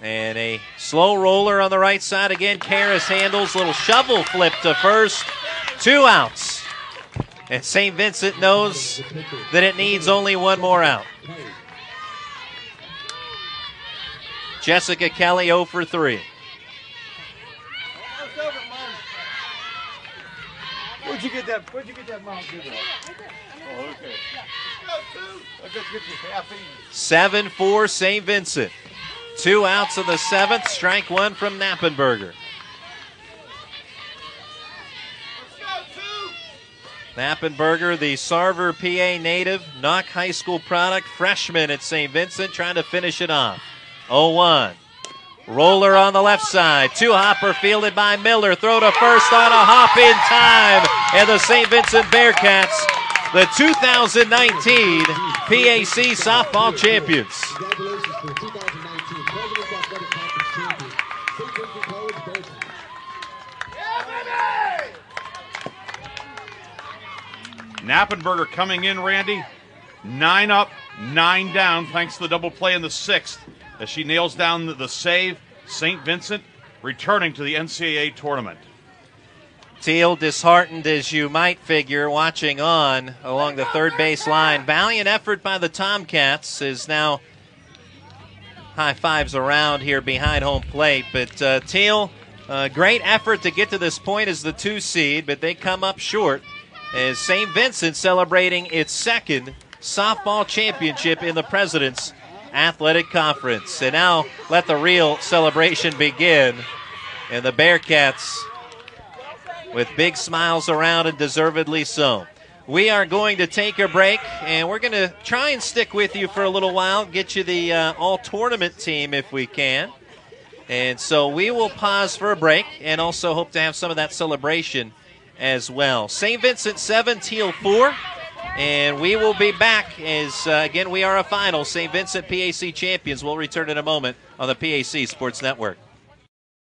And a slow roller on the right side again. Karras handles, little shovel flip to first. Two outs. And St. Vincent knows that it needs only one more out. Jessica Kelly 0 for 3. Where'd you get that? Where'd you get that mount? Oh, okay. Let's get you caffeine. 7 4 St. Vincent. Two outs of the seventh, strike one from Knappenberger. Knappenberger, the Sarver PA native, Knoch High School product, freshman at St. Vincent, trying to finish it off. 0 1. Roller on the left side. Two hopper fielded by Miller. Throw to first on a hop in time. And the St. Vincent Bearcats, the 2019 PAC softball champions. Congratulations to the 2019 President's Athletic Conference champions, St. Vincent College Bearcats. Knappenberger coming in, Randy. Nine up, nine down, thanks to the double play in the sixth as she nails down the, the save. St. Vincent returning to the NCAA tournament. Thiel disheartened as you might figure, watching on along the third base line. Valiant effort by the Tomcats is now high fives around here behind home plate. But uh, Thiel, uh, great effort to get to this point as the two seed, but they come up short as St. Vincent celebrating its second softball championship in the President's Athletic Conference. And now let the real celebration begin. And the Bearcats with big smiles around and deservedly so. We are going to take a break and we're going to try and stick with you for a little while, get you the uh, all tournament team if we can. And so we will pause for a break and also hope to have some of that celebration as well. St. Vincent 7, Thiel 4. And we will be back as, uh, again, we are a final. St. Vincent PAC champions. We'll return in a moment on the PAC Sports Network.